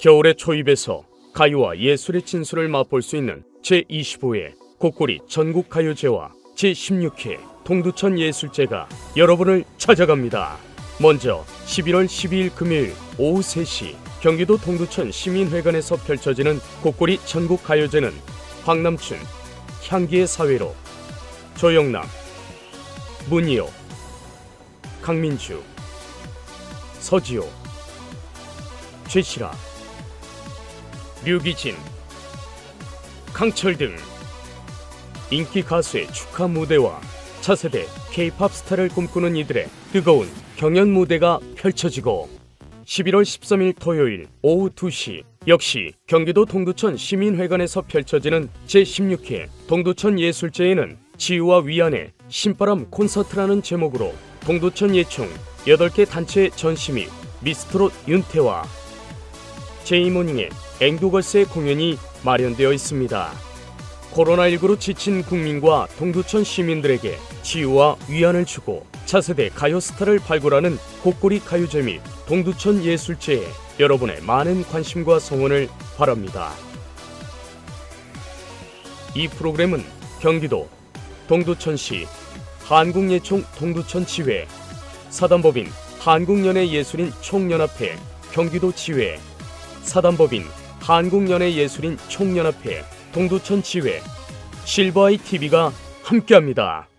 겨울의 초입에서 가요와 예술의 진수를 맛볼 수 있는 제25회 곡고리 전국가요제와 제16회 동두천 예술제가 여러분을 찾아갑니다. 먼저 11월 12일 금요일 오후 3시 경기도 동두천 시민회관에서 펼쳐지는 곡고리 전국가요제는 황남춘, 향기의 사회로, 조영남, 문희호, 강민주, 서지호, 최시라, 류기진, 강철 등 인기 가수의 축하 무대와 차세대 K-팝 스타를 꿈꾸는 이들의 뜨거운 경연 무대가 펼쳐지고 11월 13일 토요일 오후 2시 역시 경기도 동두천 시민회관에서 펼쳐지는 제16회 동두천 예술제에는 지우와 위안의 신바람 콘서트라는 제목으로 동두천 예총 8개 단체 전시 및 미스트롯 윤태화 제이모닝의 앵두걸스의 공연이 마련되어 있습니다. 코로나19로 지친 국민과 동두천 시민들에게 치유와 위안을 주고 차세대 가요 스타를 발굴하는 곳고리 가요제 및 동두천 예술제에 여러분의 많은 관심과 성원을 바랍니다. 이 프로그램은 경기도 동두천시 한국예총 동두천 지회 사단법인 한국연예예술인 총연합회 경기도 지회 사단법인 한국연예예술인 총연합회 동두천 지회 실버아이 TV가 함께합니다.